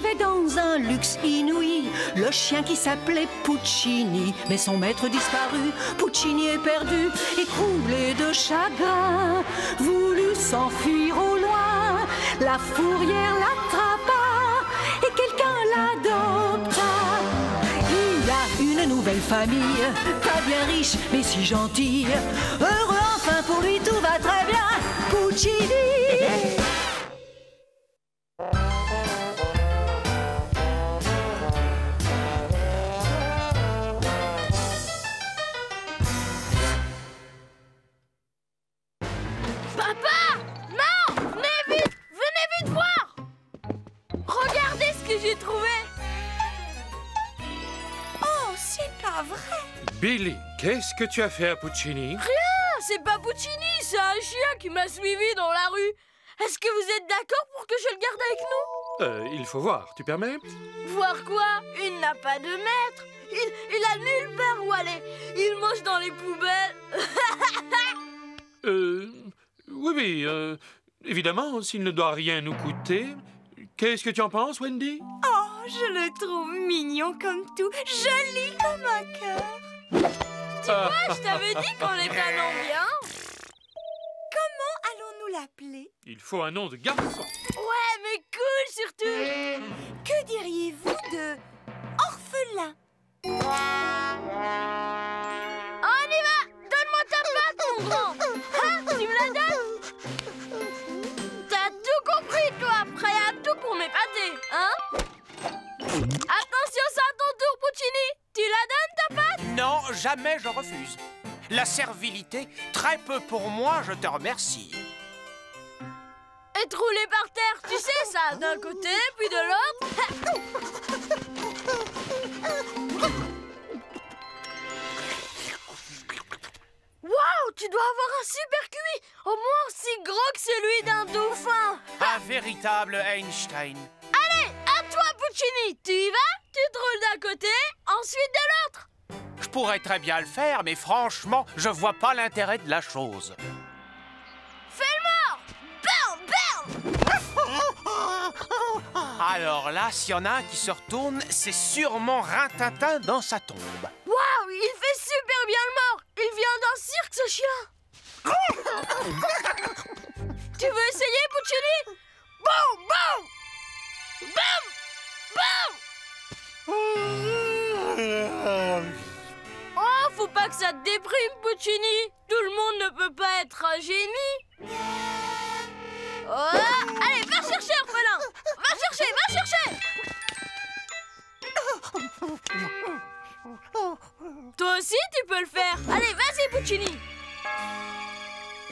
vivait dans un luxe inouï. Le chien qui s'appelait Puccini, mais son maître disparu. Puccini est perdu, écroulé de chagrin. Voulut s'enfuir au loin, la fourrière l'attrapa et quelqu'un l'adopta. Il a une nouvelle famille, pas bien riche, mais si gentille. Heureux enfin pour lui, tout va très bien. Puccini. J'ai trouvé. Oh, c'est pas vrai. Billy, qu'est-ce que tu as fait à Puccini? Ah, c'est pas Puccini, c'est un chien qui m'a suivi dans la rue. Est-ce que vous êtes d'accord pour que je le garde avec nous? Euh, il faut voir, tu permets? Voir quoi? Il n'a pas de maître. Il, il a nulle part où aller. Il mange dans les poubelles. Euh, oui, oui, euh, évidemment, s'il ne doit rien nous coûter. Qu'est-ce que tu en penses, Wendy? Oh, je le trouve mignon comme tout, joli comme un cœur. Ah, je t'avais dit qu'on était un nom bien. Comment allons-nous l'appeler? Il faut un nom de garçon. Ouais, mais cool surtout. Que diriez-vous de hein Attention, c'est à ton tour, Puccini Tu la donnes, ta patte Non, jamais je refuse. La servilité, très peu pour moi, je te remercie. Être roulé par terre, tu sais ça D'un côté, puis de l'autre Waouh Tu dois avoir un super QI Au moins aussi gros que celui d'un dauphin Un véritable Einstein. Puccini Tu y vas? Tu te roules d'un côté, ensuite de l'autre Je pourrais très bien le faire, mais franchement, je vois pas l'intérêt de la chose. Fais le mort Bam Bam Alors là, s'il y en a un qui se retourne, c'est sûrement Rintintin dans sa tombe. Ça te déprime, Puccini. Tout le monde ne peut pas être un génie. Oh Allez, va chercher, orphelin. Va chercher, va chercher. Toi aussi, tu peux le faire. Allez, vas-y, Puccini.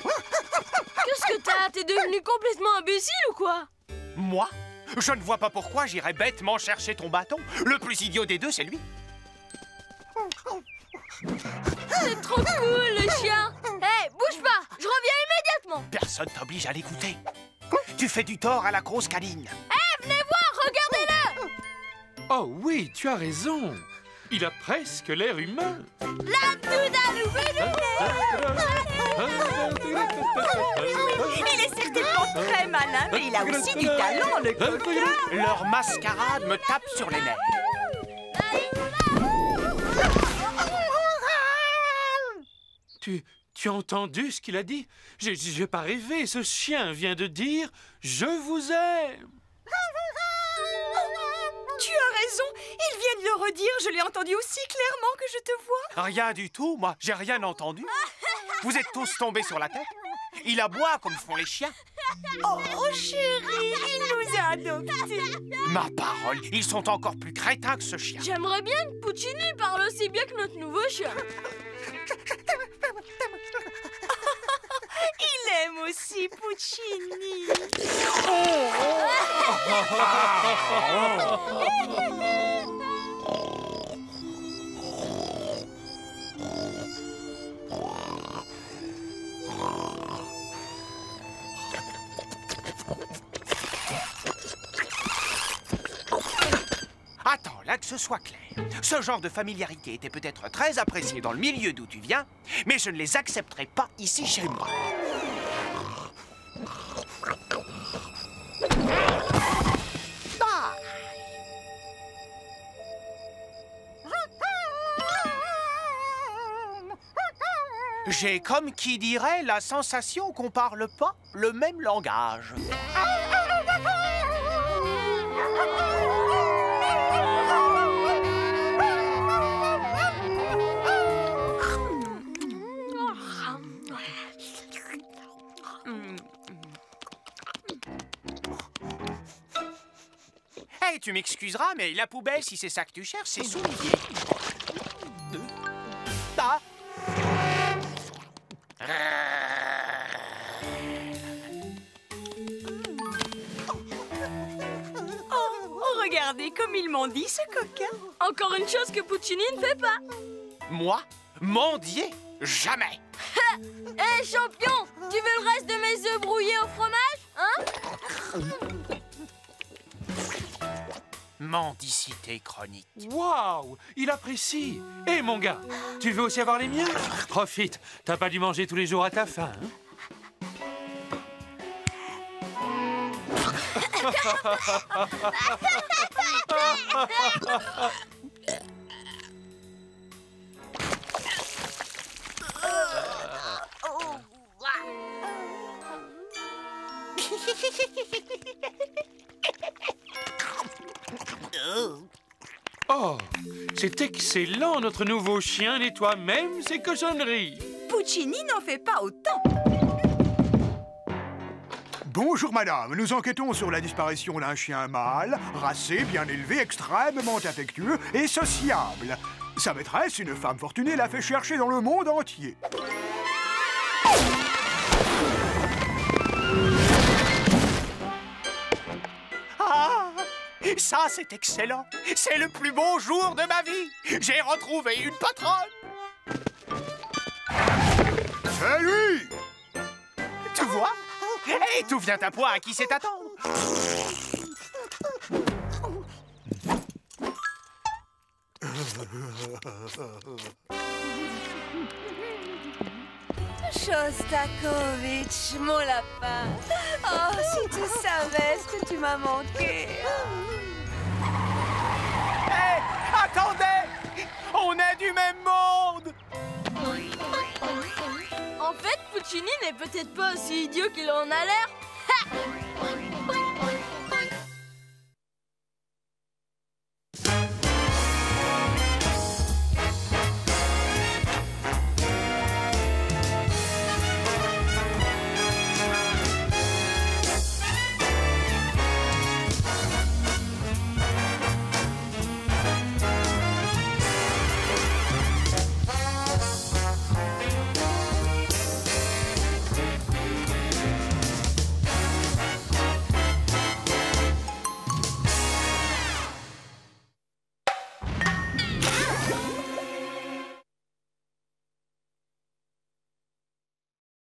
Qu'est-ce que t'as? T'es devenu complètement imbécile ou quoi? Moi? Je ne vois pas pourquoi j'irais bêtement chercher ton bâton. Le plus idiot des deux, c'est lui. C'est trop cool, le chien Hé, bouge pas Je reviens immédiatement Personne t'oblige à l'écouter. Tu fais du tort à la grosse canine. Hé, venez voir, regardez-le Oh oui, tu as raison. Il a presque l'air humain. La Il est certainement très malin, mais il a aussi du talent, le coquin Leur mascarade me tape sur les nerfs. Tu, tu as entendu ce qu'il a dit? J'ai j'ai pas rêvé. Ce chien vient de dire Je vous aime. Tu as raison, il vient de le redire, je l'ai entendu aussi clairement que je te vois. Rien du tout, moi, j'ai rien entendu. Vous êtes tous tombés sur la tête Il aboie comme font les chiens. Oh chérie, il nous a adoptés. Ma parole, ils sont encore plus crétins que ce chien. J'aimerais bien que Puccini parle aussi bien que notre nouveau chien Il aime aussi Puccini. Attends, que ce soit clair. Ce genre de familiarité était peut-être très apprécié dans le milieu d'où tu viens, mais je ne les accepterai pas ici chez moi. J'ai comme qui dirait la sensation qu'on parle pas le même langage. Ah Hey, tu m'excuseras, mais la poubelle, si c'est ça que tu cherches, c'est sous. Ah. Oh, regardez comme ils m'ont dit, ce coquin. Encore une chose que Puccini ne fait pas. Moi, mendier, jamais. Hé, champion Tu veux le reste de mes œufs brouillés au fromage Hein? Mendicité chronique. Waouh Il apprécie. Hé, mon gars, tu veux aussi avoir les miens? Profite, t'as pas dû manger tous les jours à ta faim, hein? C'est excellent, notre nouveau chien nettoie même ses cochonneries Puccini n'en fait pas autant. Bonjour madame, nous enquêtons sur la disparition d'un chien mâle, racé, bien élevé, extrêmement affectueux et sociable. Sa maîtresse, une femme fortunée, l'a fait chercher dans le monde entier. Ça, c'est excellent. C'est le plus beau jour de ma vie. J'ai retrouvé une patronne. C'est lui Tu vois? Et tout vient à point à qui sait attendre. Shostakovich, mon lapin. Oh, si tu savais ce que tu m'as manqué. Du même monde En fait, Puccini n'est peut-être pas aussi idiot qu'il en a l'air.